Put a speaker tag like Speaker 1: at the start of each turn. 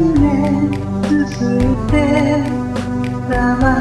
Speaker 1: 年続いて名前